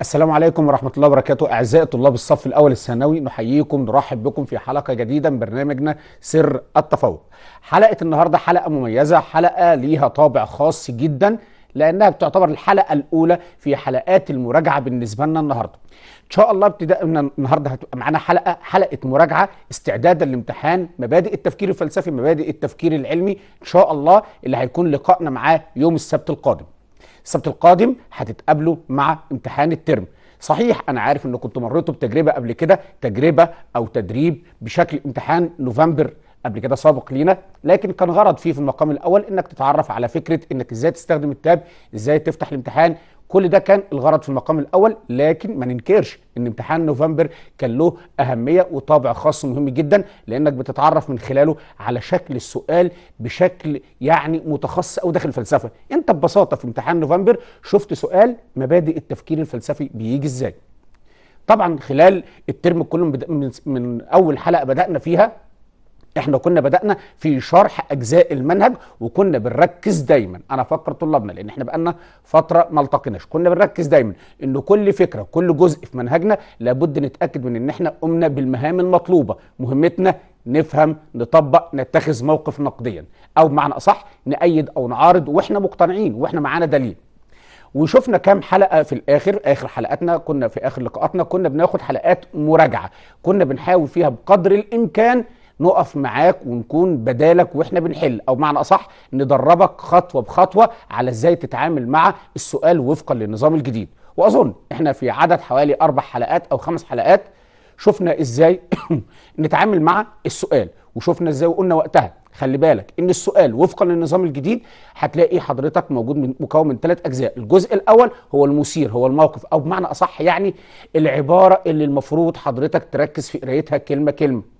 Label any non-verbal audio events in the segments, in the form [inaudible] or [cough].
السلام عليكم ورحمة الله وبركاته. أعزائي طلاب الصف الأول الثانوي نحييكم نرحب بكم في حلقة جديدة من برنامجنا سر التفوق. حلقة النهاردة حلقة مميزة حلقة ليها طابع خاص جدا لأنها بتعتبر الحلقة الأولى في حلقات المراجعة بالنسبة لنا النهاردة. إن شاء الله ابتداء من النهاردة هتبقى معانا حلقة حلقة مراجعة استعدادا لامتحان مبادئ التفكير الفلسفي مبادئ التفكير العلمي. إن شاء الله اللي هيكون لقائنا معاه يوم السبت القادم. السبت القادم هتتقابلوا مع امتحان الترم. صحيح أنا عارف ان كنتوا مريتوا بتجربة قبل كده تجربة أو تدريب بشكل امتحان نوفمبر قبل كده سابق لينا لكن كان غرض فيه في المقام الأول إنك تتعرف على فكرة إنك إزاي تستخدم التاب إزاي تفتح الامتحان كل ده كان الغرض في المقام الأول لكن ما ننكرش إن امتحان نوفمبر كان له أهمية وطابع خاص مهم جدا لأنك بتتعرف من خلاله على شكل السؤال بشكل يعني متخصص أو داخل الفلسفة. أنت ببساطة في امتحان نوفمبر شفت سؤال مبادئ التفكير الفلسفي بيجي إزاي. طبعا خلال الترم كله من, من أول حلقة بدأنا فيها إحنا كنا بدأنا في شرح أجزاء المنهج وكنا بنركز دايما. أنا أفكر طلابنا لأن إحنا بقالنا فترة ما التقيناش. كنا بنركز دايما ان كل فكرة كل جزء في منهجنا لابد نتأكد من إن إحنا قمنا بالمهام المطلوبة. مهمتنا نفهم نطبق نتخذ موقف نقديا. أو بمعنى أصح نأيد أو نعارض وإحنا مقتنعين وإحنا معانا دليل. وشفنا كام حلقة في الآخر. آخر حلقاتنا كنا في آخر لقاءاتنا كنا بناخد حلقات مراجعة. كنا بنحاول فيها بقدر الإمكان نقف معاك ونكون بدالك وإحنا بنحل. أو معنى أصح ندربك خطوة بخطوة على إزاي تتعامل مع السؤال وفقا للنظام الجديد. وأظن إحنا في عدد حوالي أربع حلقات أو خمس حلقات شفنا إزاي [coughs] نتعامل مع السؤال. وشفنا إزاي وقلنا وقتها خلي بالك إن السؤال وفقا للنظام الجديد هتلاقي حضرتك موجود من مكون من ثلاث أجزاء. الجزء الأول هو المثير هو الموقف أو بمعنى أصح يعني العبارة اللي المفروض حضرتك تركز في قرايتها كلمة كلمة.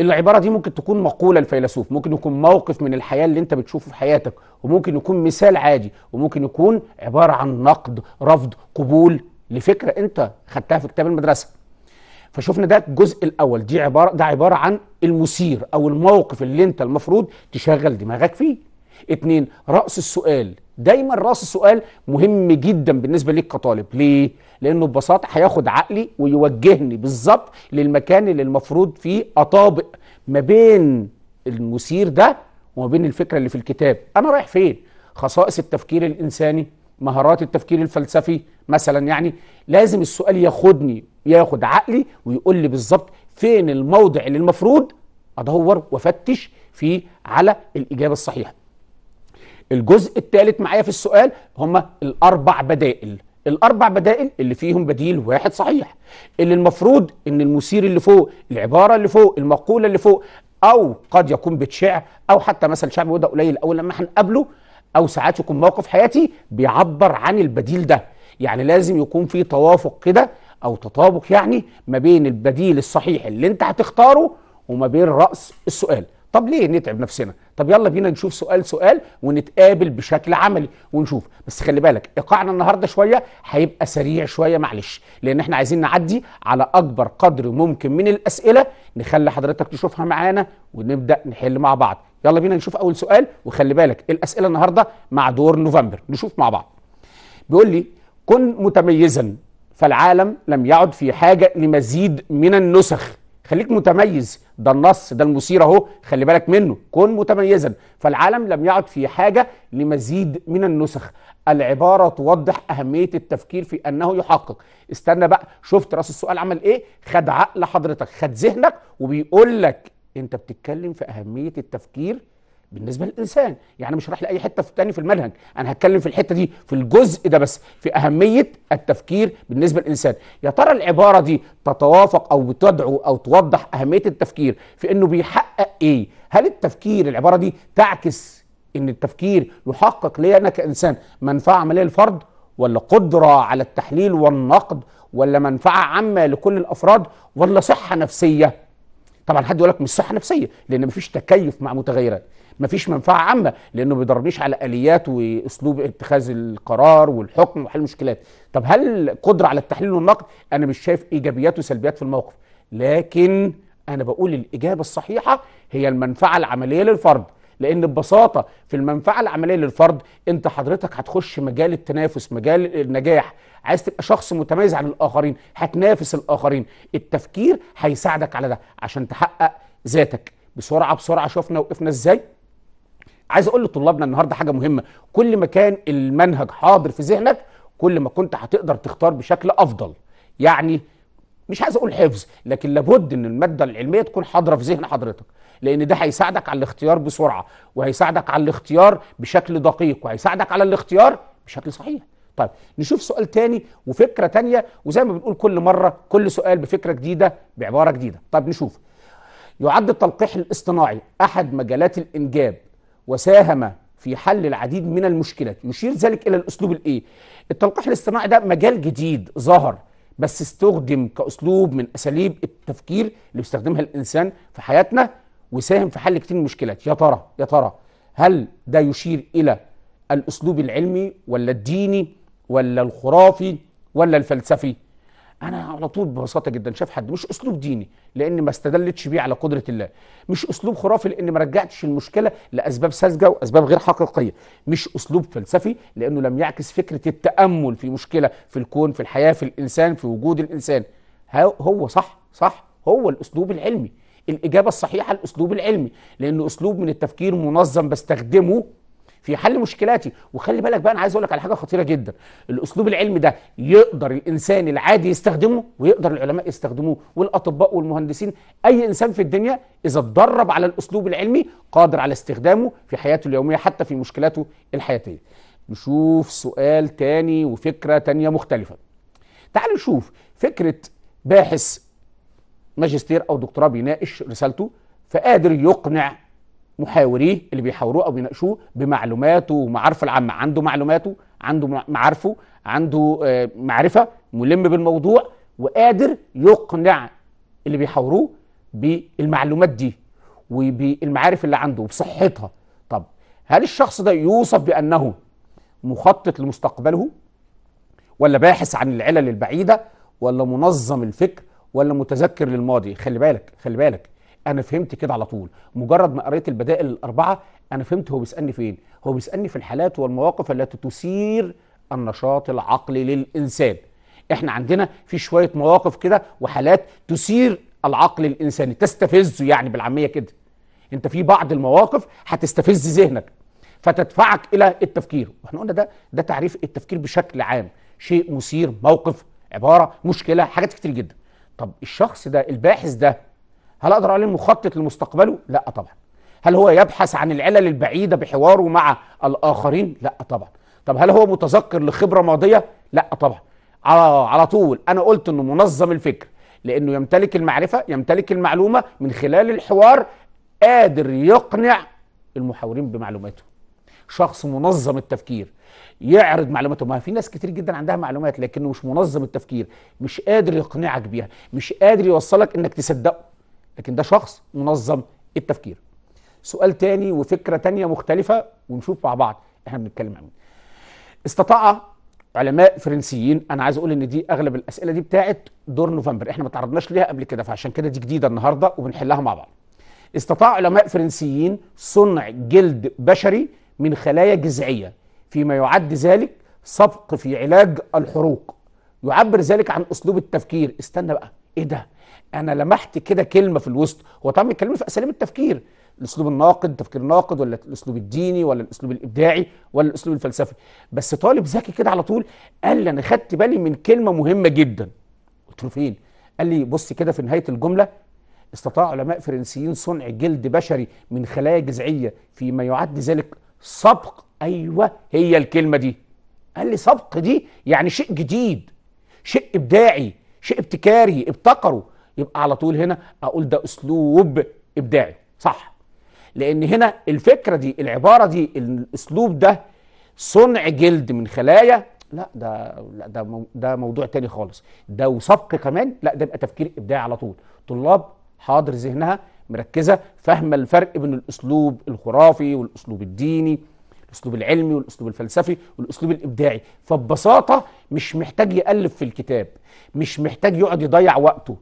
العبارة دي ممكن تكون مقولة الفيلسوف ممكن يكون موقف من الحياة اللي انت بتشوفه في حياتك وممكن يكون مثال عادي وممكن يكون عبارة عن نقد رفض قبول لفكرة انت خدتها في كتاب المدرسة. فشوفنا ده الجزء الأول دي عباره ده عبارة عن المثير أو الموقف اللي انت المفروض تشغل دماغك فيه. اتنين رأس السؤال. دايما رأس السؤال مهم جدا بالنسبة ليك كطالب. ليه؟ لأنه ببساطة هياخد عقلي ويوجهني بالظبط للمكان اللي المفروض فيه أطابق ما بين المثير ده وما بين الفكرة اللي في الكتاب. أنا رايح فين؟ خصائص التفكير الإنساني مهارات التفكير الفلسفي مثلا يعني. لازم السؤال ياخدني ياخد عقلي ويقول لي بالظبط فين الموضع اللي المفروض أدور وأفتش فيه على الإجابة الصحيحة. الجزء الثالث معايا في السؤال هما الأربع بدائل. الأربع بدائل اللي فيهم بديل واحد صحيح. اللي المفروض إن المثير اللي فوق العبارة اللي فوق المقولة اللي فوق أو قد يكون بيت شعر أو حتى مثل شعبي وده قليل أول لما هنقابله أو ساعات يكون موقف حياتي بيعبر عن البديل ده. يعني لازم يكون في توافق كده أو تطابق يعني ما بين البديل الصحيح اللي أنت هتختاره وما بين رأس السؤال. طب ليه نتعب نفسنا؟ طب يلا بينا نشوف سؤال سؤال ونتقابل بشكل عملي ونشوف. بس خلي بالك إيقاعنا النهارده شوية هيبقى سريع شوية معلش لأن إحنا عايزين نعدي على أكبر قدر ممكن من الأسئلة نخلي حضرتك تشوفها معانا ونبدأ نحل مع بعض. يلا بينا نشوف أول سؤال وخلي بالك الأسئلة النهارده مع دور نوفمبر. نشوف مع بعض. بيقول لي كن متميزا فالعالم لم يعد في حاجة لمزيد من النسخ. خليك متميز. ده النص ده المثير اهو خلي بالك منه. كن متميزا. فالعالم لم يعد في حاجة لمزيد من النسخ. العبارة توضح أهمية التفكير في أنه يحقق. استنى بقى شفت رأس السؤال عمل إيه؟ خد عقل حضرتك خد ذهنك وبيقول لك أنت بتتكلم في أهمية التفكير بالنسبة للإنسان. يعني مش رايح لأي حتة في تاني في المنهج. أنا هتكلم في الحتة دي في الجزء ده بس في أهمية التفكير بالنسبة للإنسان. يا ترى العبارة دي تتوافق أو بتدعو أو توضح أهمية التفكير في إنه بيحقق إيه؟ هل التفكير العبارة دي تعكس إن التفكير يحقق لي أنا كإنسان منفعة عملية للفرد ولا قدرة على التحليل والنقد ولا منفعة عامة لكل الأفراد ولا صحة نفسية؟ طبعا حد يقول لك مش صحة نفسية لأن مفيش تكيف مع متغيرات. مفيش منفعة عامة لأنه ما بيدربنيش على آليات وأسلوب اتخاذ القرار والحكم وحل المشكلات. طب هل قدرة على التحليل والنقد؟ أنا مش شايف إيجابيات وسلبيات في الموقف. لكن أنا بقول الإجابة الصحيحة هي المنفعة العملية للفرد. لأن ببساطة في المنفعة العملية للفرد أنت حضرتك هتخش مجال التنافس مجال النجاح. عايز تبقى شخص متميز عن الآخرين هتنافس الآخرين. التفكير هيساعدك على ده عشان تحقق ذاتك. بسرعة بسرعة شفنا وقفنا إزاي. عايز أقول لطلابنا النهارده حاجة مهمه. كل ما كان المنهج حاضر في ذهنك كل ما كنت هتقدر تختار بشكل أفضل. يعني مش عايز أقول حفظ لكن لابد إن المادة العلمية تكون حاضرة في ذهن حضرتك. لأن ده هيساعدك على الاختيار بسرعة وهيساعدك على الاختيار بشكل دقيق وهيساعدك على الاختيار بشكل صحيح. طيب نشوف سؤال تاني وفكرة تانية وزي ما بنقول كل مرة كل سؤال بفكرة جديدة بعبارة جديدة. طيب نشوف. يعد التلقيح الاصطناعي أحد مجالات الإنجاب. وساهم في حل العديد من المشكلات. يشير ذلك إلى الأسلوب الإيه؟ التلقيح الاصطناعي ده مجال جديد ظهر بس استخدم كأسلوب من أساليب التفكير اللي بيستخدمها الإنسان في حياتنا وساهم في حل كتير من المشكلات. يا ترى يا ترى هل ده يشير إلى الأسلوب العلمي ولا الديني ولا الخرافي ولا الفلسفي؟ أنا على طول ببساطة جدا شايف حد مش أسلوب ديني لأن ما استدلتش بيه على قدرة الله. مش أسلوب خرافي لأن ما رجعتش المشكلة لأسباب ساذجة وأسباب غير حقيقية. مش أسلوب فلسفي لأنه لم يعكس فكرة التأمل في مشكلة في الكون في الحياة في الإنسان في وجود الإنسان. هو صح صح هو الأسلوب العلمي. الإجابة الصحيحة الأسلوب العلمي لأنه أسلوب من التفكير منظم بستخدمه في حل مشكلاتي. وخلي بالك بقى أنا عايز أقول لك على حاجة خطيرة جدا. الأسلوب العلمي ده يقدر الإنسان العادي يستخدمه ويقدر العلماء يستخدموه والأطباء والمهندسين أي إنسان في الدنيا إذا اتدرب على الأسلوب العلمي قادر على استخدامه في حياته اليومية حتى في مشكلاته الحياتية. نشوف سؤال تاني وفكرة تانية مختلفة. تعالوا نشوف فكرة باحث ماجستير أو دكتوراه بيناقش رسالته فقادر يقنع محاوريه اللي بيحاوروه أو بيناقشوه بمعلوماته ومعارفه العامة. عنده معلوماته عنده معارفه عنده معرفة ملم بالموضوع وقادر يقنع اللي بيحاوروه بالمعلومات دي وبالمعارف اللي عنده وبصحتها طب هل الشخص ده يوصف بأنه مخطط لمستقبله ولا باحث عن العلل البعيدة ولا منظم الفكر ولا متذكر للماضي؟ خلي بالك خلي بالك. أنا فهمت كده على طول. مجرد ما قريت البدائل الاربعة أنا فهمت هو بيسألني فين. هو بيسألني في الحالات والمواقف التي تثير النشاط العقلي للإنسان. إحنا عندنا في شوية مواقف كده وحالات تثير العقل الإنساني. تستفزه يعني بالعامية كده. انت في بعض المواقف هتستفز ذهنك فتدفعك إلى التفكير. وإحنا قلنا ده ده تعريف التفكير بشكل عام. شيء مثير موقف عبارة مشكلة حاجات كتير جدا. طب الشخص ده الباحث ده هل أقدر أقول مخطط لمستقبله؟ لا طبعا. هل هو يبحث عن العلل البعيدة بحواره مع الآخرين؟ لا طبعا. طب هل هو متذكر لخبرة ماضية؟ لا طبعا. على على طول أنا قلت إنه منظم الفكر لأنه يمتلك المعرفة، يمتلك المعلومة من خلال الحوار قادر يقنع المحاورين بمعلوماته. شخص منظم التفكير يعرض معلوماته ما في ناس كتير جدا عندها معلومات لكنه مش منظم التفكير مش قادر يقنعك بيها مش قادر يوصلك إنك تصدقه لكن ده شخص منظم التفكير. سؤال تاني وفكرة تانية مختلفة ونشوف مع بعض إحنا بنتكلم عن استطاع علماء فرنسيين أنا عايز أقول إن دي أغلب الأسئلة دي بتاعت دور نوفمبر إحنا ما تعرضناش ليها قبل كده فعشان كده دي جديدة النهارده وبنحلها مع بعض. استطاع علماء فرنسيين صنع جلد بشري من خلايا جذعية فيما يعد ذلك سبق في علاج الحروق. يعبر ذلك عن أسلوب التفكير. استنى بقى إيه ده؟ أنا لمحت كده كلمة في الوسط. هو طبعا بيتكلموا في أساليب التفكير الأسلوب الناقد التفكير الناقد ولا الأسلوب الديني ولا الأسلوب الإبداعي ولا الأسلوب الفلسفي. بس طالب ذكي كده على طول قال لي أنا خدت بالي من كلمة مهمة جدا. قلت له فين؟ قال لي بص كده في نهاية الجملة استطاع علماء فرنسيين صنع جلد بشري من خلايا جذعية فيما يعد ذلك سبق. أيوه هي الكلمة دي. قال لي سبق دي يعني شيء جديد شيء إبداعي شيء ابتكاري ابتكروا. يبقى على طول هنا أقول ده أسلوب إبداعي صح؟ لأن هنا الفكرة دي العبارة دي الأسلوب ده صنع جلد من خلايا لا ده لا ده ده موضوع تاني خالص. ده وسبق كمان لا ده يبقى تفكير إبداعي على طول. طلاب حاضر ذهنها مركزة فاهمه الفرق بين الأسلوب الخرافي والأسلوب الديني الأسلوب العلمي والأسلوب الفلسفي والأسلوب الإبداعي. فببساطة مش محتاج يألف في الكتاب مش محتاج يقعد يضيع وقته.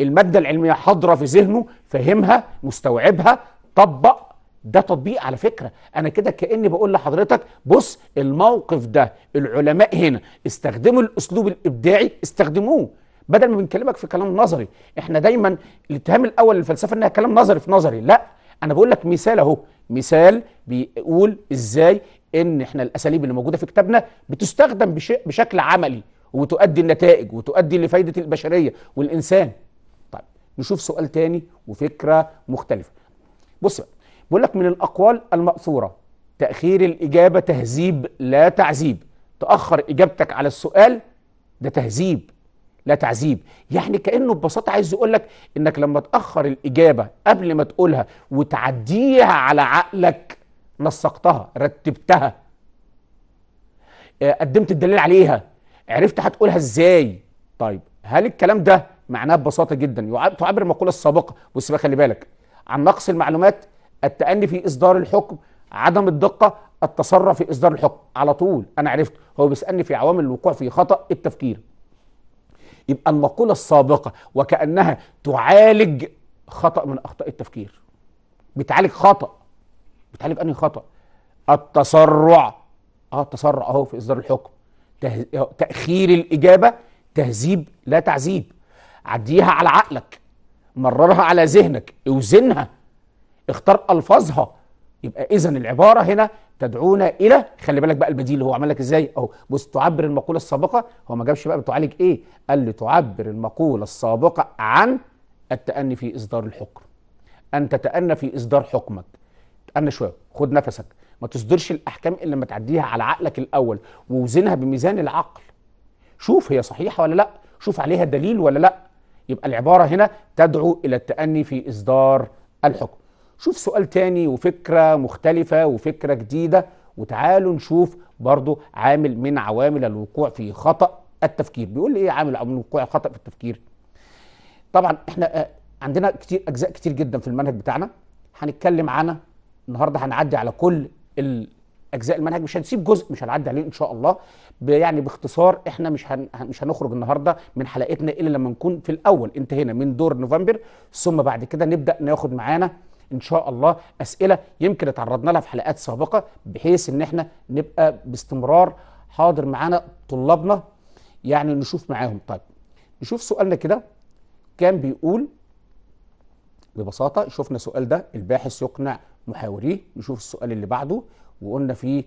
المادة العلمية حاضرة في ذهنه فهمها مستوعبها طبق. ده تطبيق على فكرة. أنا كده كأني بقول لحضرتك بص الموقف ده العلماء هنا استخدموا الأسلوب الإبداعي استخدموه. بدل ما بنكلمك في كلام نظري إحنا دايما الاتهام الأول للفلسفة إنها كلام نظري في نظري. لا أنا بقول لك مثال أهو. مثال بيقول إزاي إن إحنا الأساليب اللي موجودة في كتابنا بتستخدم بش... بشكل عملي وتؤدي النتائج وتؤدي لفائده البشرية والإنسان. طيب نشوف سؤال تاني وفكرة مختلفة. بص بقى بيقول لك من الأقوال المأثورة تأخير الإجابة تهذيب لا تعذيب. تأخر إجابتك على السؤال ده تهذيب لا تعذيب. يعني كأنه ببساطة عايز يقول لك إنك لما تأخر الإجابة قبل ما تقولها وتعديها على عقلك نسقتها رتبتها آه، قدمت الدليل عليها عرفت هتقولها إزاي. طيب هل الكلام ده معناه ببساطة جدا. تعبر المقولة السابقة. بص بقى خلي بالك. عن نقص المعلومات التأني في إصدار الحكم عدم الدقة التسرع في إصدار الحكم. على طول أنا عرفت. هو بيسألني في عوامل الوقوع في خطأ التفكير. يبقى المقولة السابقة وكأنها تعالج خطأ من أخطاء التفكير. بتعالج خطأ. بتعالج أنهي خطأ؟ التسرع آه التسرع أهو في إصدار الحكم. تأخير الإجابة تهذيب لا تعذيب. عديها على عقلك مررها على ذهنك اوزنها اختار ألفاظها. يبقى اذا العبارة هنا تدعونا إلى خلي بالك بقى البديل هو عمل لك إزاي؟ أهو بص تعبر المقولة السابقة. هو ما جابش بقى بتعالج إيه؟ قال لي تعبر المقولة السابقة عن التأني في إصدار الحكم. أن تتأنى في إصدار حكمك. تأنى شوية خد نفسك. ما تصدرش الأحكام إلا لما تعديها على عقلك الأول ووزنها بميزان العقل. شوف هي صحيحة ولا لأ؟ شوف عليها دليل ولا لأ؟ يبقى العبارة هنا تدعو إلى التأني في إصدار الحكم. شوف سؤال تاني وفكرة مختلفة وفكرة جديدة وتعالوا نشوف برضو عامل من عوامل الوقوع في خطأ التفكير. بيقول لي إيه عامل من وقوع خطأ في التفكير؟ طبعا إحنا آه، عندنا كتير أجزاء كتير جدا في المنهج بتاعنا. هنتكلم عنها. النهارده هنعدي على كل أجزاء المنهج مش هنسيب جزء مش هنعدي عليه إن شاء الله. يعني باختصار إحنا مش هن مش هنخرج النهارده من حلقتنا إلا لما نكون في الأول انتهينا من دور نوفمبر. ثم بعد كده نبدأ ناخد معانا إن شاء الله أسئلة يمكن اتعرضنا لها في حلقات سابقة بحيث إن إحنا نبقى باستمرار حاضر معانا طلابنا. يعني نشوف معاهم. طيب نشوف سؤالنا كده. كان بيقول ببساطة شفنا السؤال ده الباحث يقنع محاوريه. نشوف السؤال اللي بعده. وقلنا في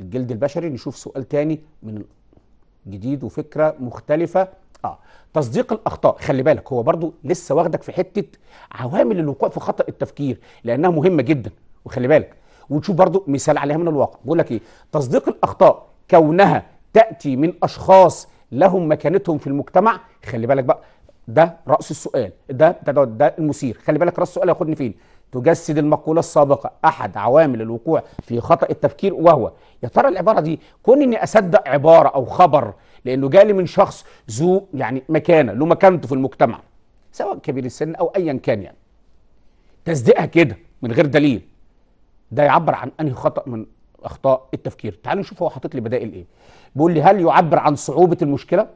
الجلد البشري نشوف سؤال تاني من جديد وفكرة مختلفة. آه تصديق الأخطاء خلي بالك هو برضو لسه واخدك في حتة عوامل الوقوع في خطأ التفكير لأنها مهمة جدا. وخلي بالك ونشوف برضو مثال عليها من الواقع. بقول لك إيه تصديق الأخطاء كونها تأتي من أشخاص لهم مكانتهم في المجتمع خلي بالك بقى ده رأس السؤال ده ده, ده, ده المثير. خلي بالك رأس السؤال ياخدني فين؟ تجسد المقولة السابقة أحد عوامل الوقوع في خطأ التفكير وهو يا ترى العبارة دي كون إني أصدق عبارة أو خبر لأنه جالي من شخص ذو يعني مكانة له مكانته في المجتمع سواء كبير السن أو أيا كان يعني. تصديقها كده من غير دليل. ده يعبر عن أنهي خطأ من أخطاء التفكير. تعالوا نشوف هو حاطط لي بدائل إيه. بيقول لي هل يعبر عن صعوبة المشكلة؟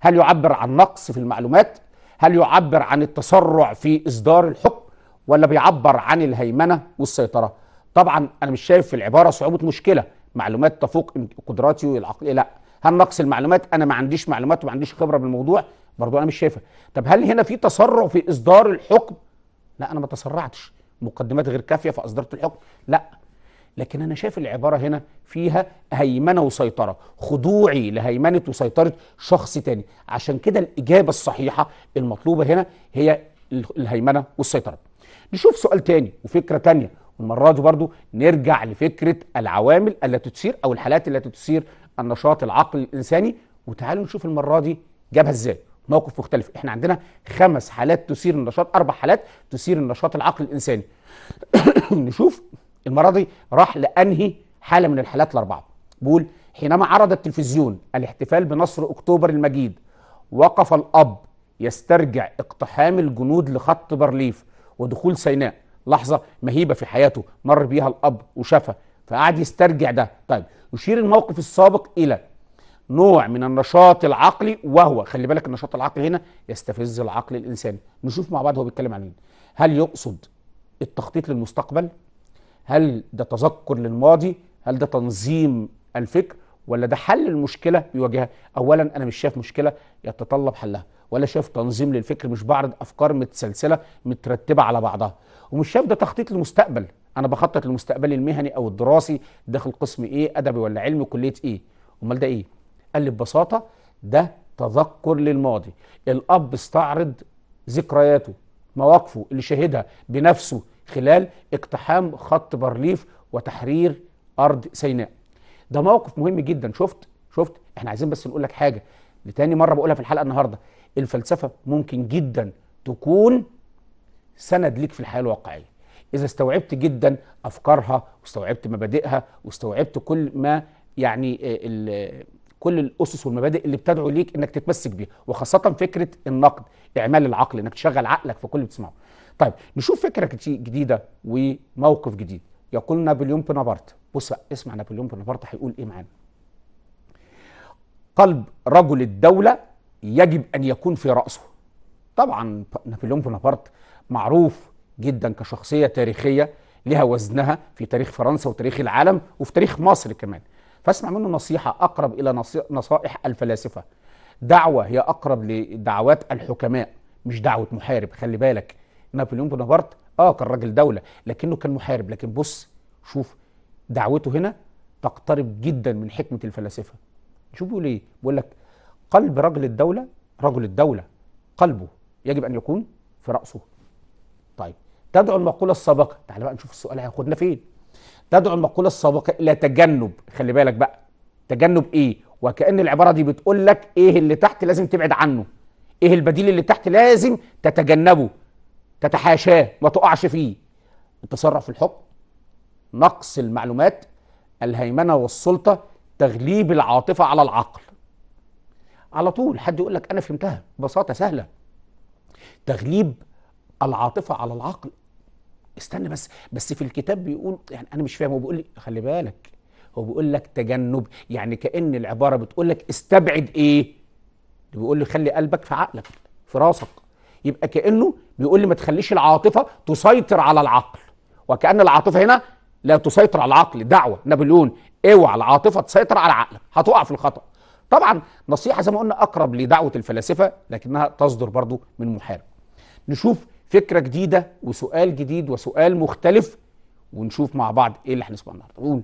هل يعبر عن نقص في المعلومات؟ هل يعبر عن التسرع في إصدار الحكم؟ ولا بيعبر عن الهيمنة والسيطرة. طبعا أنا مش شايف في العبارة صعوبة مشكلة. معلومات تفوق قدراتي العقليه لا. هل نقص المعلومات؟ أنا ما عنديش معلومات وما عنديش خبرة بالموضوع. برضو أنا مش شايفها. طب هل هنا في تسرع في إصدار الحكم؟ لا أنا ما تسرعتش. مقدمات غير كافية فاصدرت الحكم. لا. لكن أنا شايف العبارة هنا فيها هيمنة وسيطرة. خضوعي لهيمنة وسيطرة شخص تاني. عشان كده الإجابة الصحيحة المطلوبة هنا هي ال- الهيمنة والسيطرة. نشوف سؤال تاني وفكرة تانية. والمرة دي برضو نرجع لفكرة العوامل التي تثير أو الحالات التي تثير النشاط العقلي الإنساني. وتعالوا نشوف المرة دي جابها إزاي. موقف مختلف. إحنا عندنا خمس حالات تثير النشاط أربع حالات تثير النشاط العقلي الإنساني. [coughs] نشوف المرة دي راح لأنهي حالة من الحالات الأربعة. بيقول حينما عرض التلفزيون الاحتفال بنصر أكتوبر المجيد وقف الأب يسترجع اقتحام الجنود لخط بارليف ودخول سيناء. لحظة مهيبة في حياته. مر بيها الأب وشافها فقعد يسترجع ده. طيب يشير الموقف السابق إلى نوع من النشاط العقلي وهو خلي بالك النشاط العقلي هنا يستفز العقل الانساني نشوف مع بعض هو بيتكلم عن مين هل يقصد التخطيط للمستقبل؟ هل ده تذكر للماضي؟ هل ده تنظيم الفكر؟ ولا ده حل المشكلة بيواجهها اولا أنا مش شايف مشكلة يتطلب حلها ولا شايف تنظيم للفكر مش بعرض أفكار متسلسلة مترتبة على بعضها ومش شايف ده تخطيط للمستقبل. أنا بخطط لمستقبلي المهني أو الدراسي داخل قسم إيه أدبي ولا علمي كلية إيه؟ أمال ده إيه؟ قال لي ببساطة ده تذكر للماضي. الأب استعرض ذكرياته مواقفه اللي شهدها بنفسه خلال اقتحام خط بارليف وتحرير أرض سيناء. ده موقف مهم جدا. شفت؟ شفت؟ إحنا عايزين بس نقول لك حاجة. لتاني مرة بقولها في الحلقة النهارده. الفلسفة ممكن جدا تكون سند ليك في الحياة الواقعية. إذا استوعبت جدا أفكارها واستوعبت مبادئها واستوعبت كل ما يعني ال- كل الأسس والمبادئ اللي بتدعو ليك إنك تتمسك بيها وخاصة فكرة النقد إعمال العقل إنك تشغل عقلك في كل اللي بتسمعه. طيب نشوف فكرة جديدة وموقف جديد. يقول نابليون بونابرت بص بقى اسمع نابليون بونابرت هيقول إيه معانا. قلب رجل الدولة يجب أن يكون في رأسه. طبعا نابليون بونابرت معروف جدا كشخصية تاريخية لها وزنها في تاريخ فرنسا وتاريخ العالم وفي تاريخ مصر كمان. فاسمع منه نصيحة أقرب إلى نصائح الفلاسفة. دعوة هي أقرب لدعوات الحكماء مش دعوة محارب. خلي بالك نابليون بونابرت آه كان راجل دولة لكنه كان محارب. لكن بص شوف دعوته هنا تقترب جدا من حكمة الفلاسفة. شوف بيقول إيه بيقول لك قلب رجل الدولة رجل الدولة قلبه يجب أن يكون في رأسه. طيب تدعو المقولة السابقة. تعال بقى نشوف السؤال هياخدنا فين. تدعو المقولة السابقة إلى تجنب. خلي بالك بقى. تجنب إيه؟ وكأن العبارة دي بتقول لك إيه اللي تحت لازم تبعد عنه. إيه البديل اللي تحت لازم تتجنبه تتحاشاه ما تقعش فيه. التسرع في الحكم نقص المعلومات الهيمنة والسلطة تغليب العاطفة على العقل. على طول حد يقول لك أنا فهمتها ببساطة سهلة. تغليب العاطفة على العقل. استنى بس بس في الكتاب بيقول يعني أنا مش فاهم هو بيقول لي خلي بالك هو بيقول لك تجنب يعني كأن العبارة بتقول لك استبعد إيه؟ بيقول لي خلي قلبك في عقلك في راسك. يبقى كأنه بيقول لي ما تخليش العاطفة تسيطر على العقل. وكأن العاطفة هنا لا تسيطر على العقل دعوة نابليون اوعى العاطفه تسيطر على عقلك هتقع في الخطأ. طبعا نصيحة زي ما قلنا أقرب لدعوة الفلاسفة لكنها تصدر برضو من محارب. نشوف فكرة جديدة وسؤال جديد وسؤال مختلف ونشوف مع بعض إيه اللي هنسمعه النهارده. نقول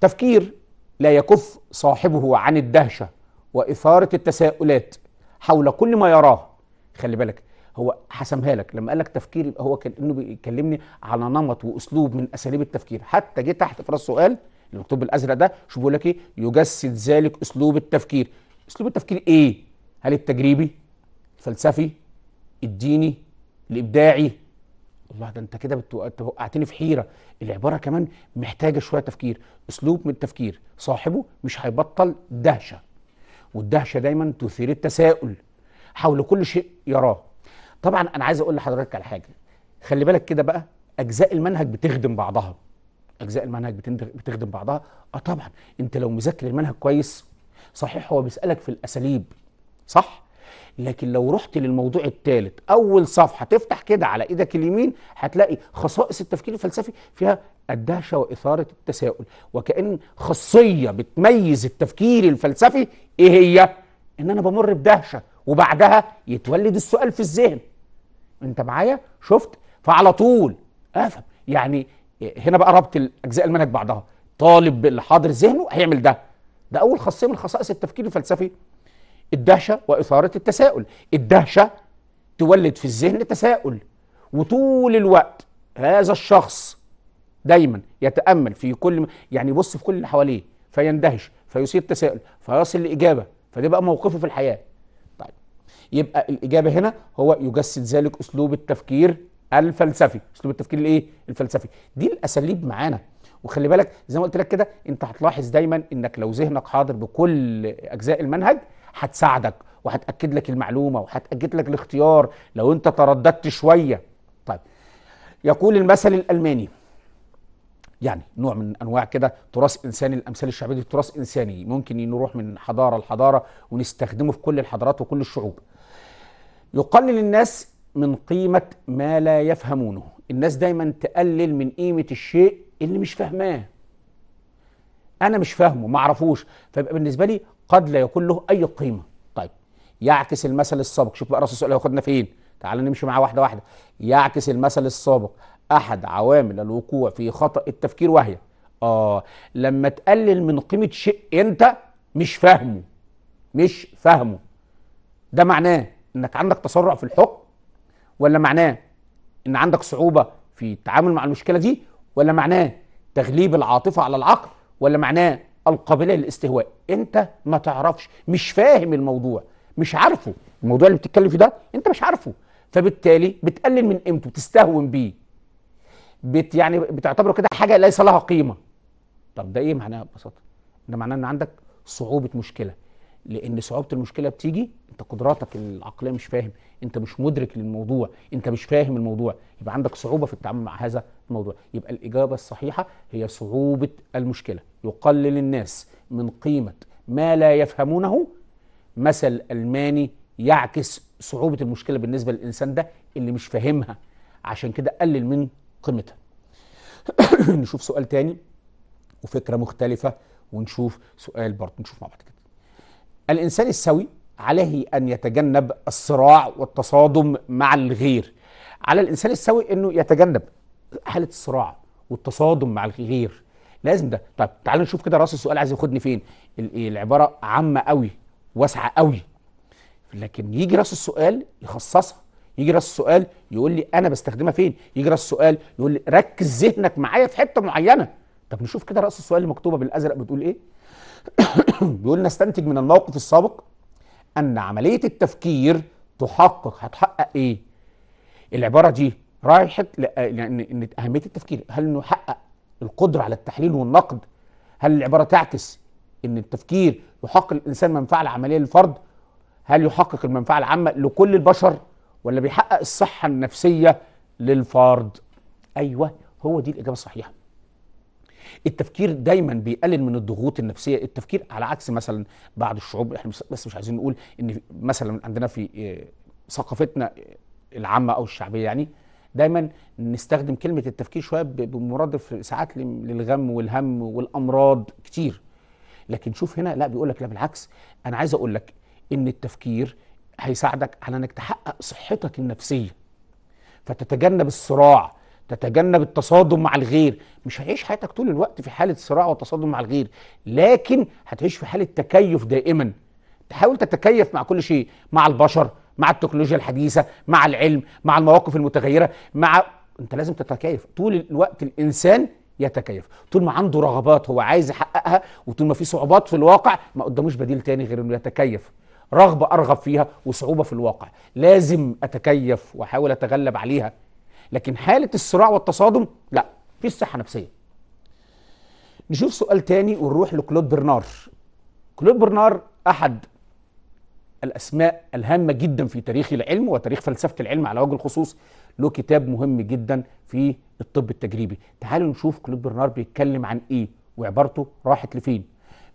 تفكير لا يكف صاحبه عن الدهشة وإثارة التساؤلات حول كل ما يراه. خلي بالك هو حسمها لك. لما قال لك تفكير يبقى هو كان إنه بيكلمني على نمط وأسلوب من أساليب التفكير. حتى جه تحت في رأس السؤال المكتوب بالأزرق ده شوف بيقول لك إيه؟ يجسد ذلك أسلوب التفكير. أسلوب التفكير إيه؟ هل التجريبي؟ الفلسفي؟ الديني؟ الإبداعي؟ الله ده أنت كده بتو- أنت وقعتني في حيرة. العبارة كمان محتاجة شوية تفكير. أسلوب من التفكير. صاحبه مش هيبطل دهشة. والدهشة دايما تثير التساؤل. حول كل شيء يراه. طبعا أنا عايز أقول لحضرتك على حاجة. خلي بالك كده بقى أجزاء المنهج بتخدم بعضها. أجزاء المنهج بتخدم بعضها. آه طبعا أنت لو مذاكر المنهج كويس صحيح هو بيسألك في الأساليب صح؟ لكن لو رحت للموضوع الثالث أول صفحة تفتح كده على إيدك اليمين هتلاقي خصائص التفكير الفلسفي فيها الدهشة وإثارة التساؤل. وكأن خاصية بتميز التفكير الفلسفي إيه هي؟ إن أنا بمر بدهشة. وبعدها يتولد السؤال في الذهن. انت معايا؟ شفت؟ فعلى طول. افهم. يعني هنا بقى ربط الأجزاء المنهج بعضها. طالب اللي حاضر ذهنه هيعمل ده. ده أول خاصية من خصائص التفكير الفلسفي. الدهشة وإثارة التساؤل. الدهشة تولد في الذهن تساؤل. وطول الوقت هذا الشخص دايما يتأمل في كل يعني يبص في كل اللي حواليه. فيندهش فيثير تساؤل فيصل لإجابة. فده بقى موقفه في الحياة. يبقى الإجابة هنا هو يجسد ذلك أسلوب التفكير الفلسفي. أسلوب التفكير الإيه؟ الفلسفي. دي الأساليب معانا. وخلي بالك زي ما قلت لك كده أنت هتلاحظ دايما إنك لو ذهنك حاضر بكل أجزاء المنهج هتساعدك وهتأكد لك المعلومة وهتأكد لك الاختيار لو أنت ترددت شوية. طيب يقول المثل الألماني يعني نوع من أنواع كده تراث إنساني الأمثال الشعبية دي تراث إنساني. ممكن نروح من حضارة لحضارة ونستخدمه في كل الحضارات وكل الشعوب. يقلل الناس من قيمة ما لا يفهمونه. الناس دايما تقلل من قيمة الشيء اللي مش فاهماه. أنا مش فاهمه ما أعرفوش. فيبقى بالنسبة لي قد لا يكون له أي قيمة. طيب يعكس المثل السابق. شوف بقى راس السؤال هياخدنا فين؟ تعال نمشي معاه واحدة واحدة. يعكس المثل السابق. أحد عوامل الوقوع في خطأ التفكير وهي. آه لما تقلل من قيمة شيء أنت مش فاهمه مش فاهمه. ده معناه إنك عندك تسرع في الحكم ولا معناه إن عندك صعوبة في التعامل مع المشكلة دي ولا معناه تغليب العاطفة على العقل ولا معناه القابلية للاستهواء؟ أنت ما تعرفش مش فاهم الموضوع مش عارفه. الموضوع اللي بتتكلم فيه ده أنت مش عارفه فبالتالي بتقلل من قيمته تستهون بيه. بت يعني بتعتبره كده حاجة ليس لها قيمة. طب ده إيه؟ معناها ببساطة. ده معناه إن عندك صعوبة مشكلة. لأن صعوبة المشكلة بتيجي أنت قدراتك العقلية مش فاهم. أنت مش مدرك للموضوع أنت مش فاهم الموضوع. يبقى عندك صعوبة في التعامل مع هذا الموضوع. يبقى الإجابة الصحيحة هي صعوبة المشكلة. يقلل الناس من قيمة ما لا يفهمونه. مثل الماني يعكس صعوبة المشكلة بالنسبة للإنسان ده اللي مش فاهمها. عشان كده قلل من قيمتها. [coughs] نشوف سؤال تاني وفكرة مختلفة ونشوف سؤال برضه نشوف مع بعض كده. الإنسان السوي عليه أن يتجنب الصراع والتصادم مع الغير. على الإنسان السوي إنه يتجنب حالة الصراع والتصادم مع الغير. لازم ده. طيب تعالوا نشوف كده رأس السؤال عايز ياخدني فين. العبارة عامة قوي واسعة قوي. لكن يجي رأس السؤال يخصصها يجي راس السؤال يقول لي أنا بستخدمها فين؟ يجي راس السؤال يقول لي ركز ذهنك معايا في حتة معينة. طب نشوف كده رأس السؤال اللي مكتوبة بالأزرق بتقول إيه؟ [coughs] بيقول نستنتج من الموقف السابق أن عملية التفكير تحقق هتحقق إيه؟ العبارة دي رايحت لأن إن أهمية التفكير هل انه يحقق القدرة على التحليل والنقد؟ هل العبارة تعكس إن التفكير يحقق الإنسان منفعة العملية للفرد؟ هل يحقق المنفعة العامة لكل البشر؟ ولا بيحقق الصحة النفسية للفرد. أيوه هو دي الإجابة الصحيحة. التفكير دايما بيقلل من الضغوط النفسية. التفكير على عكس مثلا بعض الشعوب إحنا بس مش عايزين نقول إن مثلا عندنا في ثقافتنا العامة أو الشعبية يعني دايما نستخدم كلمة التفكير شوية بمرادف ساعات للغم والهم والأمراض كتير. لكن شوف هنا لا بيقول لك لا بالعكس. أنا عايز أقول لك إن التفكير هيساعدك على إنك تحقق صحتك النفسية. فتتجنب الصراع تتجنب التصادم مع الغير. مش هتعيش حياتك طول الوقت في حالة صراع وتصادم مع الغير لكن هتعيش في حالة تكيف دائما. تحاول تتكيف مع كل شيء مع البشر مع التكنولوجيا الحديثة مع العلم مع المواقف المتغيرة مع أنت لازم تتكيف. طول الوقت الإنسان يتكيف. طول ما عنده رغبات هو عايز يحققها وطول ما في صعوبات في الواقع ما قداموش بديل تاني غير إنه يتكيف. رغبة أرغب فيها وصعوبة في الواقع. لازم أتكيف وأحاول أتغلب عليها. لكن حالة الصراع والتصادم لا في صحة نفسية. نشوف سؤال تاني ونروح لكلود برنار. كلود برنار أحد الأسماء الهامة جدا في تاريخ العلم وتاريخ فلسفة العلم على وجه الخصوص. له كتاب مهم جدا في الطب التجريبي. تعالوا نشوف كلود برنار بيتكلم عن إيه وعبارته راحت لفين.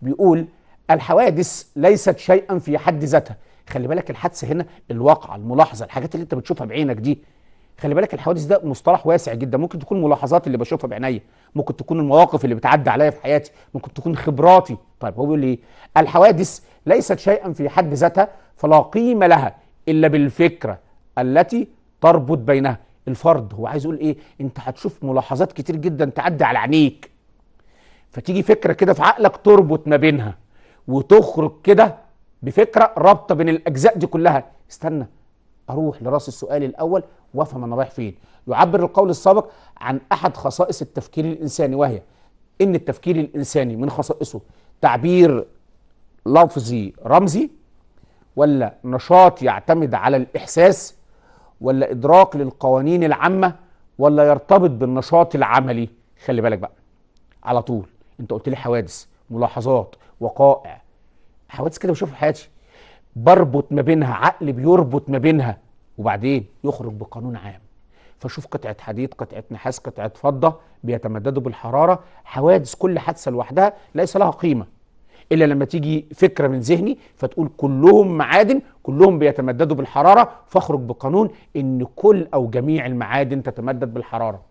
بيقول الحوادث ليست شيئا في حد ذاتها. خلي بالك الحادثه هنا الواقعه الملاحظة الحاجات اللي انت بتشوفها بعينك دي. خلي بالك الحوادث ده مصطلح واسع جدا. ممكن تكون ملاحظات اللي بشوفها بعينيا ممكن تكون المواقف اللي بتعدي عليا في حياتي ممكن تكون خبراتي. طيب هو بيقول إيه؟ الحوادث ليست شيئا في حد ذاتها فلا قيمة لها إلا بالفكرة التي تربط بينها. الفرد هو عايز يقول إيه؟ أنت هتشوف ملاحظات كتير جدا تعدي على عينيك. فتيجي فكرة كده في عقلك تربط ما بينها. وتخرج كده بفكرة رابطة بين الأجزاء دي كلها. استنى أروح لرأس السؤال الأول وأفهم أنا رايح فين. يعبر القول السابق عن أحد خصائص التفكير الإنساني وهي إن التفكير الإنساني من خصائصه تعبير لفظي رمزي ولا نشاط يعتمد على الإحساس ولا إدراك للقوانين العامة ولا يرتبط بالنشاط العملي. خلي بالك بقى على طول. أنت قلت لي حوادث ملاحظات وقائع. حوادث كده بشوفها في حياتي. بربط ما بينها عقل بيربط ما بينها وبعدين يخرج بقانون عام. فشوف قطعة حديد قطعة نحاس قطعة فضة بيتمددوا بالحرارة. حوادث كل حادثة لوحدها ليس لها قيمة. إلا لما تيجي فكرة من ذهني فتقول كلهم معادن كلهم بيتمددوا بالحرارة فأخرج بقانون إن كل أو جميع المعادن تتمدد بالحرارة.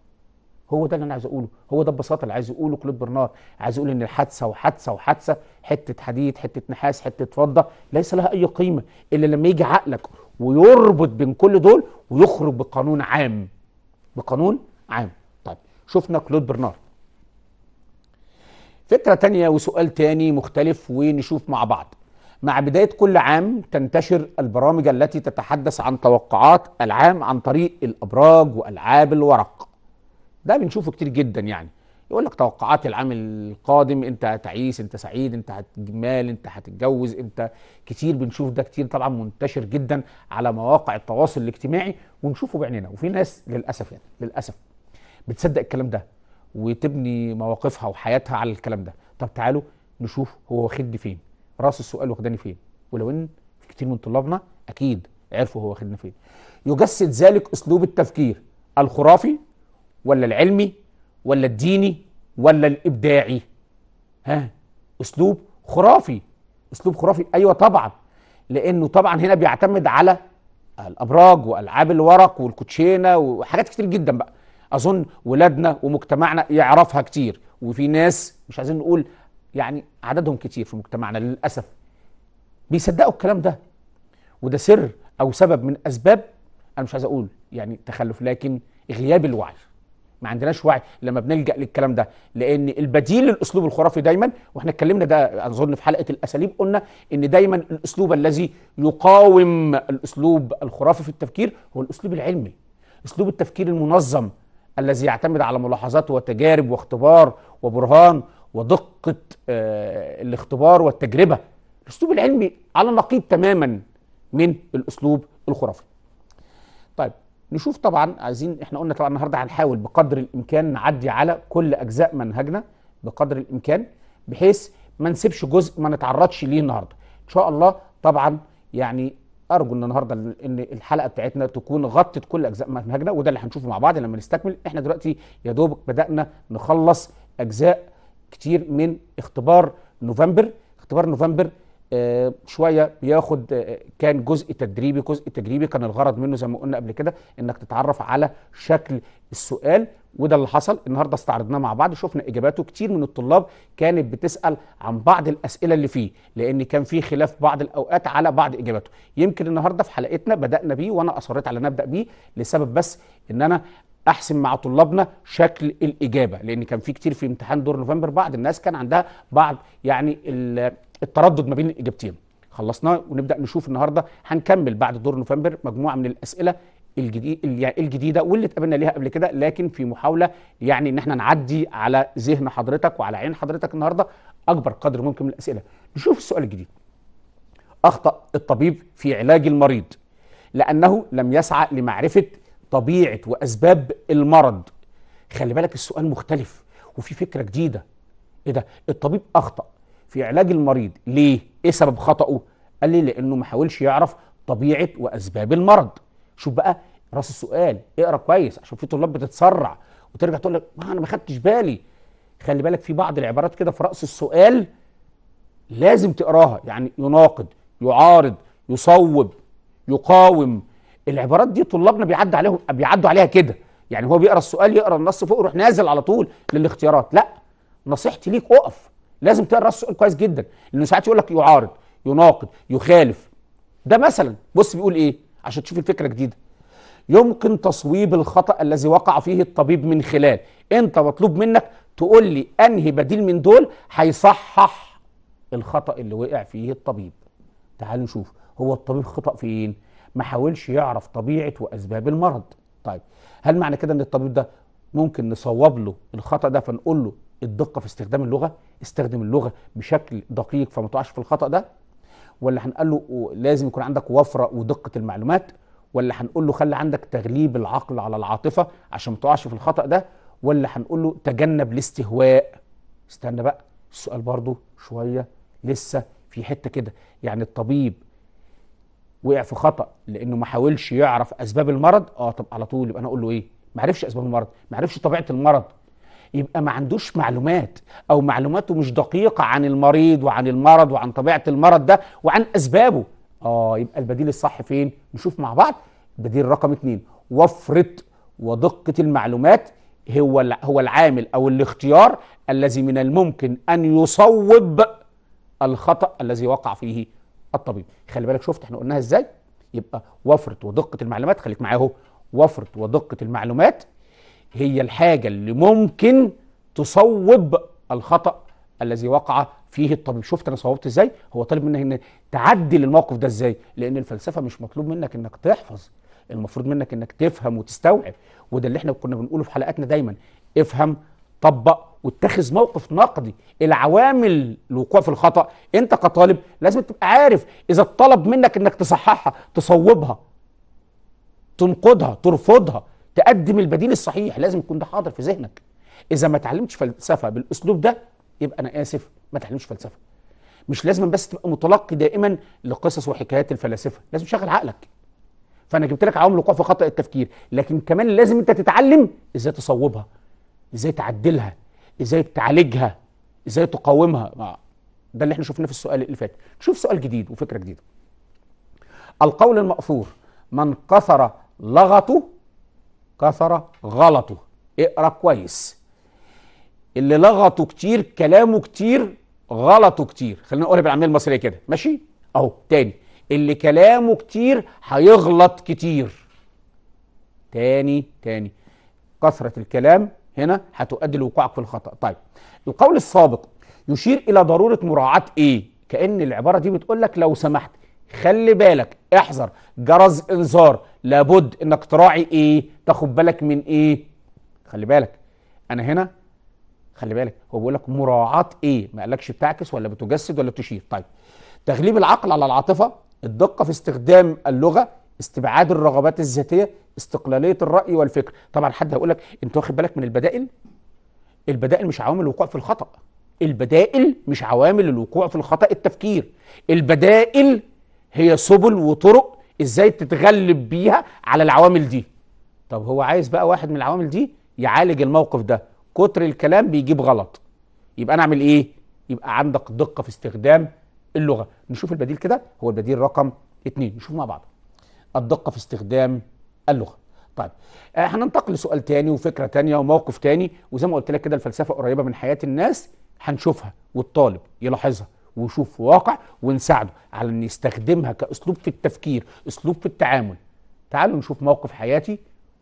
هو ده اللي أنا عايز أقوله. هو ده ببساطة اللي عايز يقوله كلود برنار عايز يقول إن الحادثة وحادثة وحادثة حتة حديد حتة نحاس حتة فضة ليس لها أي قيمة إلا لما يجي عقلك ويربط بين كل دول ويخرج بقانون عام. بقانون عام. طيب شفنا كلود برنار فكرة تانية وسؤال تاني مختلف ونشوف مع بعض. مع بداية كل عام تنتشر البرامج التي تتحدث عن توقعات العام عن طريق الأبراج وألعاب الورق. ده بنشوفه كتير جدا يعني. يقول لك توقعات العام القادم انت هتعيس انت سعيد انت هتجمال انت هتتجوز انت كتير بنشوف ده كتير طبعا منتشر جدا على مواقع التواصل الاجتماعي ونشوفه بعيننا وفي ناس للأسف يعني للأسف بتصدق الكلام ده وتبني مواقفها وحياتها على الكلام ده. طب تعالوا نشوف هو واخدني فين. راس السؤال واخدني فين. ولو إن في كتير من طلابنا أكيد عرفوا هو واخدنا فين. يجسد ذلك أسلوب التفكير الخرافي ولا العلمي ولا الديني ولا الإبداعي؟ ها أسلوب خرافي أسلوب خرافي. أيوه طبعا لأنه طبعا هنا بيعتمد على الأبراج وألعاب الورق والكوتشينة وحاجات كتير جدا بقى. أظن ولادنا ومجتمعنا يعرفها كتير وفي ناس مش عايزين نقول يعني عددهم كتير في مجتمعنا للأسف. بيصدقوا الكلام ده وده سر أو سبب من أسباب أنا مش عايز أقول يعني تخلف لكن غياب الوعي. ما عندناش وعي لما بنلجأ للكلام ده لأن البديل للأسلوب الخرافي دايما وإحنا اتكلمنا ده أظن في حلقة الأساليب قلنا إن دايما الأسلوب الذي يقاوم الأسلوب الخرافي في التفكير هو الأسلوب العلمي. أسلوب التفكير المنظم الذي يعتمد على ملاحظات وتجارب واختبار وبرهان ودقة آه الاختبار والتجربة. الأسلوب العلمي على نقيض تماما من الأسلوب الخرافي. نشوف طبعا عايزين إحنا قلنا طبعا النهارده هنحاول بقدر الإمكان نعدي على كل أجزاء منهجنا بقدر الإمكان بحيث ما نسيبش جزء ما نتعرضش ليه النهارده. إن شاء الله طبعا يعني أرجو إن النهارده إن الحلقة بتاعتنا تكون غطت كل أجزاء منهجنا وده اللي هنشوفه مع بعض لما نستكمل. إحنا دلوقتي يا دوب بدأنا نخلص أجزاء كتير من اختبار نوفمبر. اختبار نوفمبر شوية بياخد آه كان جزء تدريبي جزء تجريبي. كان الغرض منه زي ما قلنا قبل كده إنك تتعرف على شكل السؤال وده اللي حصل. النهارده استعرضناه مع بعض شفنا إجاباته. كتير من الطلاب كانت بتسأل عن بعض الأسئلة اللي فيه لأن كان في خلاف بعض الأوقات على بعض إجاباته. يمكن النهارده في حلقتنا بدأنا بيه وأنا أصريت على نبدأ بيه لسبب بس إن أنا أحسن مع طلابنا شكل الإجابة لأن كان في كتير في امتحان دور نوفمبر. بعض الناس كان عندها بعض يعني التردد ما بين الإجابتين. خلصناه ونبدأ نشوف النهارده هنكمل بعد دور نوفمبر مجموعة من الأسئلة الجديد الجديدة واللي اتقابلنا ليها قبل كده لكن في محاولة يعني إن إحنا نعدي على ذهن حضرتك وعلى عين حضرتك النهارده أكبر قدر ممكن من الأسئلة. نشوف السؤال الجديد. أخطأ الطبيب في علاج المريض لأنه لم يسعى لمعرفة طبيعة وأسباب المرض. خلي بالك السؤال مختلف وفي فكرة جديدة. إيه ده؟ الطبيب أخطأ. في علاج المريض. ليه؟ إيه سبب خطأه؟ قال لي لأنه ما حاولش يعرف طبيعة وأسباب المرض. شوف بقى رأس السؤال اقرأ كويس عشان في طلاب بتتسرع وترجع تقول لك ما أنا ما خدتش بالي. خلي بالك في بعض العبارات كده في رأس السؤال لازم تقراها. يعني يناقض يعارض يصوب يقاوم. العبارات دي طلابنا بيعدوا عليهم بيعدوا عليها كده. يعني هو بيقرأ السؤال يقرأ النص فوق يروح نازل على طول للاختيارات. لا نصيحتي ليك اقف. لازم تقرأ السؤال كويس جدا لأنه ساعات يقول لك يعارض يناقض يخالف. ده مثلا بص بيقول إيه؟ عشان تشوف الفكرة جديدة. يمكن تصويب الخطأ الذي وقع فيه الطبيب من خلال أنت مطلوب منك تقول لي أنهي بديل من دول هيصحح الخطأ اللي وقع فيه الطبيب. تعالوا نشوف هو الطبيب خطأ فين؟ ما حاولش يعرف طبيعة وأسباب المرض. طيب هل معنى كده إن الطبيب ده ممكن نصوب له الخطأ ده فنقول له الدقة في استخدام اللغة استخدم اللغة بشكل دقيق فما تقعش في الخطأ ده؟ ولا هنقول له لازم يكون عندك وفرة ودقة المعلومات؟ ولا هنقول له خلي عندك تغليب العقل على العاطفة عشان ما تقعش في الخطأ ده؟ ولا هنقول له تجنب الاستهواء؟ استنى بقى السؤال برضو شوية لسه في حتة كده. يعني الطبيب وقع في خطأ لأنه ما حاولش يعرف أسباب المرض؟ آه طب على طول يبقى أنا أقول له إيه؟ ما عرفش أسباب المرض ما عرفش طبيعة المرض. يبقى ما عندوش معلومات أو معلوماته مش دقيقة عن المريض وعن المرض وعن طبيعة المرض ده وعن أسبابه. آه يبقى البديل الصح فين؟ نشوف مع بعض. بديل رقم اتنين وفره ودقة المعلومات هو هو العامل أو الاختيار الذي من الممكن أن يصوب الخطأ الذي وقع فيه الطبيب. خلي بالك شفت إحنا قلناها إزاي؟ يبقى وفره ودقة المعلومات خليك معايا أهو. وفره ودقة المعلومات هي الحاجة اللي ممكن تصوب الخطأ الذي وقع فيه الطبيب. شفت أنا صوبت إزاي؟ هو طالب منك إن تعدل الموقف ده إزاي؟ لأن الفلسفة مش مطلوب منك إنك تحفظ. المفروض منك إنك تفهم وتستوعب. وده اللي إحنا كنا بنقوله في حلقاتنا دايما. افهم طبق واتخذ موقف نقدي. العوامل الوقوع في الخطأ أنت كطالب لازم تبقى عارف إذا اتطلب منك إنك تصححها تصوبها تنقدها ترفضها. تقدم البديل الصحيح لازم يكون ده حاضر في ذهنك. إذا ما اتعلمتش فلسفة بالأسلوب ده يبقى أنا آسف ما تعلمش فلسفة. مش لازم بس تبقى متلقي دائما لقصص وحكايات الفلاسفة لازم تشغل عقلك. فأنا جبت لك عوامل الوقوع في خطأ التفكير لكن كمان لازم أنت تتعلم إزاي تصوبها إزاي تعدلها إزاي تعالجها إزاي تقاومها. ده اللي إحنا شفناه في السؤال اللي فات. نشوف سؤال جديد وفكرة جديدة. القول المأثور من كثر لغطه كثر غلطه. اقرأ كويس. اللي لغطه كتير كلامه كتير غلطه كتير. خلينا نقولها بالعامية المصرية كده. ماشي؟ أهو تاني. اللي كلامه كتير هيغلط كتير. تاني تاني. كثرة الكلام هنا هتؤدي لوقوعك في الخطأ. طيب القول السابق يشير إلى ضرورة مراعاة إيه؟ كأن العبارة دي بتقول لك لو سمحت. خلي بالك احذر. جرس انذار. لابد انك تراعي إيه؟ تاخد بالك من إيه؟ خلي بالك. أنا هنا خلي بالك. هو بيقول لك مراعاة إيه؟ ما قالكش بتعكس ولا بتجسد ولا بتشير. طيب. تغليب العقل على العاطفة الدقة في استخدام اللغة استبعاد الرغبات الذاتية استقلالية الرأي والفكر. طبعا حد هيقول لك انت واخد بالك من البدائل؟ البدائل مش عوامل الوقوع في الخطأ. البدائل مش عوامل الوقوع في الخطأ التفكير. البدائل هي سبل وطرق إزاي تتغلب بيها على العوامل دي. طب هو عايز بقى واحد من العوامل دي يعالج الموقف ده. كتر الكلام بيجيب غلط. يبقى أنا أعمل إيه؟ يبقى عندك دقة في استخدام اللغة. نشوف البديل كده. هو البديل رقم اتنين. نشوف مع بعض. الدقة في استخدام اللغة. طيب آه هننتقل لسؤال تاني وفكرة تانية وموقف تاني. وزي ما قلت لك كده الفلسفة قريبة من حياة الناس. هنشوفها والطالب يلاحظها. ويشوف واقع ونساعده على ان يستخدمها كأسلوب في التفكير أسلوب في التعامل. تعالوا نشوف موقف حياتي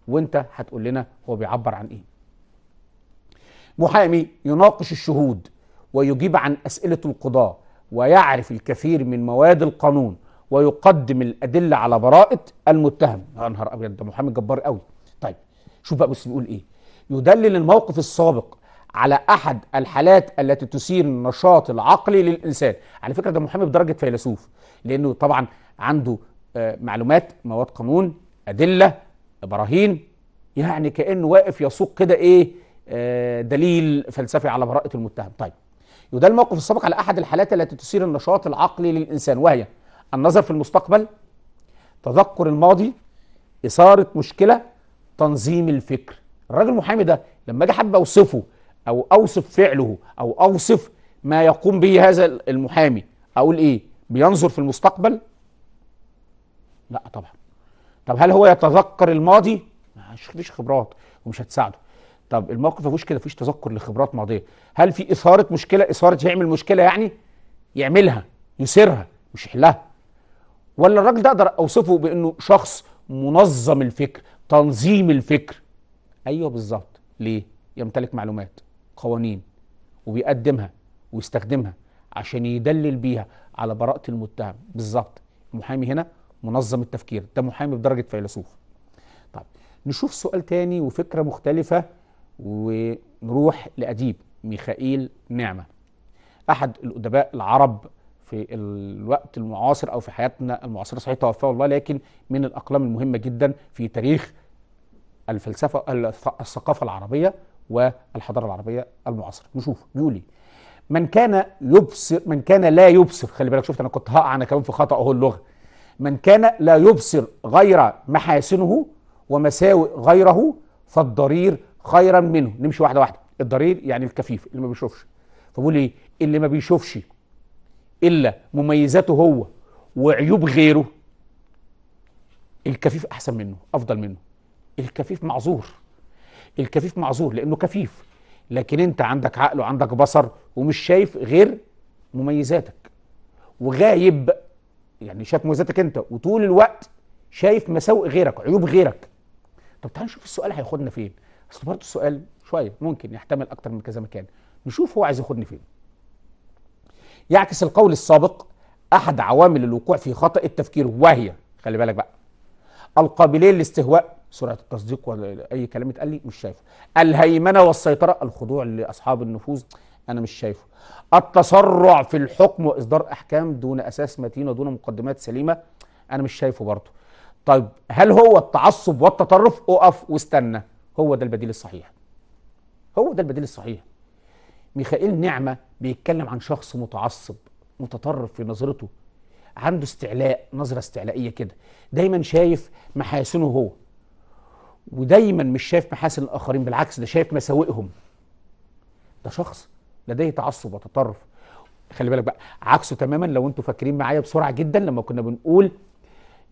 وأنت هتقول لنا هو بيعبر عن إيه. محامي يناقش الشهود ويجيب عن أسئلة القضاه ويعرف الكثير من مواد القانون ويقدم الأدلة على براءه المتهم. يا نهار أبيض ده محامي جبار قوي. طيب شوف بقى بص بيقول إيه. يدلل الموقف السابق على أحد الحالات التي تثير النشاط العقلي للإنسان. على فكرة ده محامي بدرجه فيلسوف لأنه طبعا عنده معلومات مواد قانون أدلة براهين يعني كأنه واقف يسوق كده إيه دليل فلسفي على براءة المتهم. طيب يدل الموقف السابق على أحد الحالات التي تثير النشاط العقلي للإنسان وهي النظر في المستقبل تذكر الماضي إثارة مشكلة تنظيم الفكر. الراجل المحامي ده لما أجي حابب اوصفه أو أوصف فعله أو أوصف ما يقوم به هذا المحامي. أقول إيه؟ بينظر في المستقبل؟ لا طبعا. طب هل هو يتذكر الماضي؟ مفيش خبرات ومش هتساعده. طب الموقف ما فيهوش كده مفيش تذكر لخبرات ماضية. هل في إثارة مشكلة؟ إثارة يعمل مشكلة يعني؟ يعملها يثيرها مش يحلها. ولا الراجل ده أقدر أوصفه بإنه شخص منظم الفكر تنظيم الفكر؟ أيوه بالظبط. ليه؟ يمتلك معلومات. قوانين وبيقدمها ويستخدمها عشان يدلل بيها على براءة المتهم. بالظبط. المحامي هنا منظم التفكير. ده محامي بدرجة فيلسوف. طيب نشوف سؤال تاني وفكرة مختلفة ونروح لأديب ميخائيل نعمة أحد الأدباء العرب في الوقت المعاصر أو في حياتنا المعاصرة. صحيح توفاه الله لكن من الأقلام المهمة جدا في تاريخ الفلسفة الثقافة العربية والحضارة العربية المعاصرة. نشوف بيقول إيه؟ من كان يبصر من كان لا يبصر خلي بالك شفت أنا كنت هقع أنا كمان في خطأ أهو اللغة. من كان لا يبصر غير محاسنه ومساوئ غيره فالضرير خيرا منه. نمشي واحدة واحدة. الضرير يعني الكفيف اللي ما بيشوفش. فبقول إيه؟ اللي ما بيشوفش إلا مميزاته هو وعيوب غيره الكفيف أحسن منه أفضل منه. الكفيف معذور. الكفيف معذور لأنه كفيف. لكن أنت عندك عقل وعندك بصر ومش شايف غير مميزاتك. وغايب يعني شايف مميزاتك أنت وطول الوقت شايف مساوئ غيرك عيوب غيرك. طب تعال نشوف السؤال هياخدنا فين؟ أصل برضه السؤال شوية ممكن يحتمل أكتر من كذا مكان. نشوف هو عايز ياخدني فين. يعكس القول السابق أحد عوامل الوقوع في خطأ التفكير وهي خلي بالك بقى القابلية للاستهواء سرعة التصديق ولا أي كلام اتقال لي مش شايفه. الهيمنة والسيطرة الخضوع لأصحاب النفوذ أنا مش شايفه. التسرع في الحكم وإصدار أحكام دون أساس متين ودون مقدمات سليمة أنا مش شايفه برضه. طيب هل هو التعصب والتطرف؟ اقف واستنى. هو ده البديل الصحيح. هو ده البديل الصحيح. ميخائيل نعمة بيتكلم عن شخص متعصب متطرف في نظرته عنده استعلاء نظرة استعلائية كده. دايما شايف محاسنه هو. ودايما مش شايف محاسن الآخرين بالعكس ده شايف مساوئهم. ده شخص لديه تعصب وتطرف. خلي بالك بقى عكسه تماما لو أنتوا فاكرين معايا بسرعة جدا لما كنا بنقول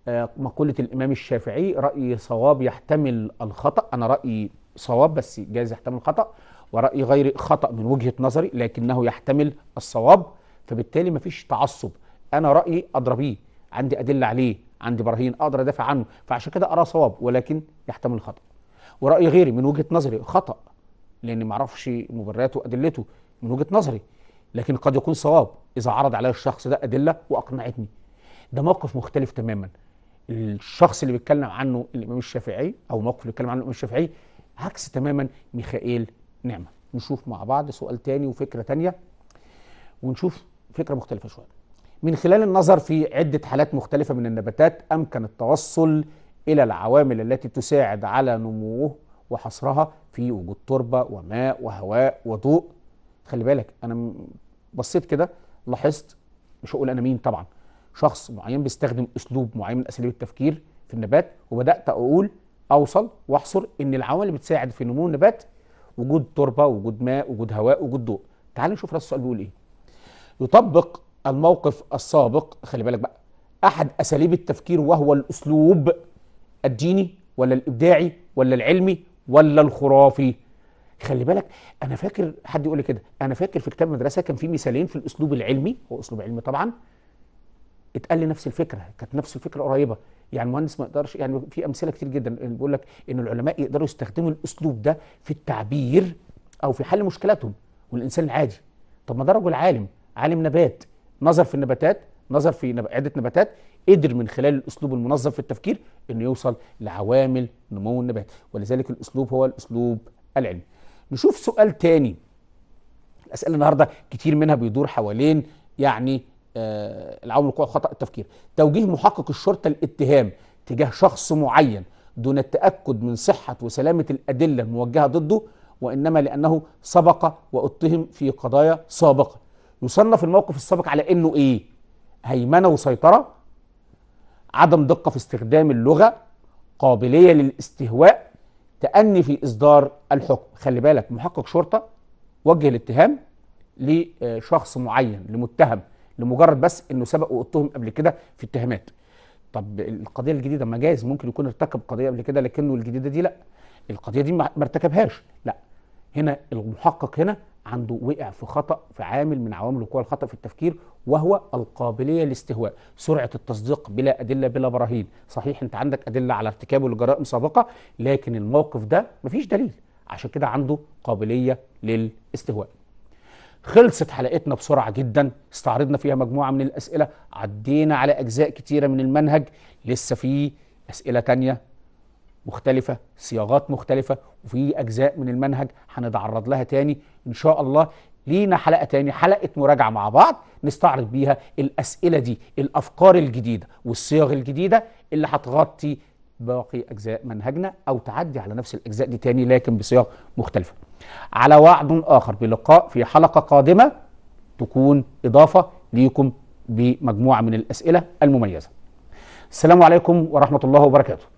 آه، مقولة الإمام الشافعي رأي صواب يحتمل الخطأ. أنا رأيي صواب بس جايز يحتمل الخطأ ورأي غير خطأ من وجهة نظري لكنه يحتمل الصواب فبالتالي مفيش تعصب. أنا رأيي أدرى بيه عندي أدلة عليه عندي براهين أقدر أدافع عنه فعشان كده أرى صواب ولكن يحتمل الخطأ. ورأي غيري من وجهة نظري خطأ لأني معرفش مبرراته وأدلته من وجهة نظري لكن قد يكون صواب إذا عرض علي الشخص ده أدلة وأقنعتني. ده موقف مختلف تماما. الشخص اللي بيتكلم عنه الإمام الشافعي أو الموقف اللي بيتكلم عنه الإمام الشافعي عكس تماما ميخائيل نعمة. نشوف مع بعض سؤال تاني وفكرة تانية ونشوف فكرة مختلفة شوية. من خلال النظر في عدة حالات مختلفة من النباتات أمكن التوصل إلى العوامل التي تساعد على نموه وحصرها في وجود تربة وماء وهواء وضوء. خلي بالك أنا م- بصيت كده لاحظت مش هقول أنا مين طبعا شخص معين بيستخدم أسلوب معين من أساليب التفكير في النبات وبدأت أقول أوصل وأحصر إن العوامل اللي بتساعد في نمو النبات وجود تربة وجود ماء وجود هواء وجود ضوء. تعال نشوف رأس السؤال بيقول إيه. يطبق الموقف السابق خلي بالك بقى أحد أساليب التفكير وهو الأسلوب الديني ولا الإبداعي ولا العلمي ولا الخرافي. خلي بالك أنا فاكر حد يقول لي كده أنا فاكر في كتاب مدرسه كان في مثالين في الأسلوب العلمي هو أسلوب علمي طبعا اتقال لي نفس الفكرة كانت نفس الفكرة قريبة. يعني المهندس ما يقدرش يعني في أمثلة كتير جدا بيقول لك إن العلماء يقدروا يستخدموا الأسلوب ده في التعبير أو في حل مشكلاتهم والإنسان العادي. طب ما ده رجل عالم عالم نبات. نظر في النباتات نظر في. عدة نباتات قدر من خلال الأسلوب المنظم في التفكير إنه يوصل لعوامل نمو النبات ولذلك الأسلوب هو الأسلوب العلمي. نشوف سؤال تاني. الأسئلة النهارده كتير منها بيدور حوالين يعني آه العوامل الوقوع خطا التفكير. توجيه محقق الشرطة الاتهام تجاه شخص معين دون التأكد من صحة وسلامة الأدلة الموجهة ضده وإنما لأنه سبق وأتهم في قضايا سابقة. يصنف الموقف السابق على إنه إيه؟ هيمنة وسيطرة عدم دقة في استخدام اللغة قابلية للاستهواء تأني في إصدار الحكم. خلي بالك محقق شرطة وجه الاتهام لشخص معين لمتهم لمجرد بس إنه سبق واتهم قبل كده في اتهامات. طب القضية الجديدة ما ممكن يكون ارتكب قضية قبل كده لكنه الجديدة دي لأ. القضية دي ما ارتكبهاش لأ. هنا المحقق هنا عنده وقع في خطأ في عامل من عوامل وقوع الخطأ في التفكير وهو القابلية للاستهواء سرعة التصديق بلا أدلة بلا براهين. صحيح أنت عندك أدلة على ارتكابه لجرائم سابقة لكن الموقف ده مفيش دليل. عشان كده عنده قابلية للاستهواء. خلصت حلقتنا بسرعة جدا. استعرضنا فيها مجموعة من الأسئلة. عدينا على أجزاء كتيرة من المنهج. لسه في أسئلة تانية. مختلفة صياغات مختلفة وفي أجزاء من المنهج هنتعرض لها تاني إن شاء الله. لينا حلقة تاني حلقة مراجعة مع بعض نستعرض بيها الأسئلة دي الأفكار الجديدة والصيغ الجديدة اللي هتغطي باقي أجزاء منهجنا أو تعدي على نفس الأجزاء دي تاني لكن بصيغ مختلفة. على وعد آخر بلقاء في حلقة قادمة تكون إضافة ليكم بمجموعة من الأسئلة المميزة. السلام عليكم ورحمة الله وبركاته.